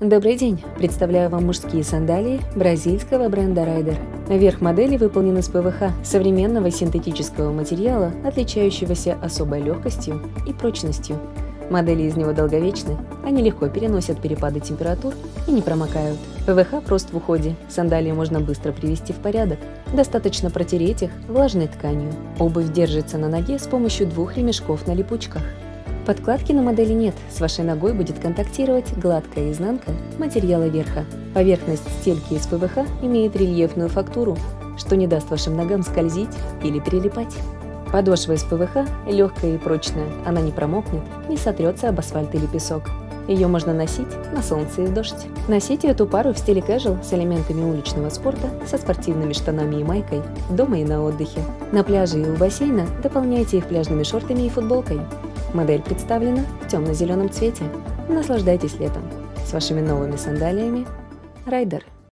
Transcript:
Добрый день! Представляю вам мужские сандалии бразильского бренда Райдер. Верх модели выполнен из ПВХ, современного синтетического материала, отличающегося особой легкостью и прочностью. Модели из него долговечны, они легко переносят перепады температур и не промокают. ПВХ прост в уходе, сандалии можно быстро привести в порядок. Достаточно протереть их влажной тканью. Обувь держится на ноге с помощью двух ремешков на липучках. Подкладки на модели нет, с вашей ногой будет контактировать гладкая изнанка материала верха. Поверхность стельки из ПВХ имеет рельефную фактуру, что не даст вашим ногам скользить или прилипать. Подошва из ПВХ легкая и прочная, она не промокнет, не сотрется об асфальт или песок. Ее можно носить на солнце и в дождь. Носите эту пару в стиле casual с элементами уличного спорта, со спортивными штанами и майкой, дома и на отдыхе. На пляже и у бассейна дополняйте их пляжными шортами и футболкой. Модель представлена в темно-зеленом цвете. Наслаждайтесь летом с вашими новыми сандалиями Райдер.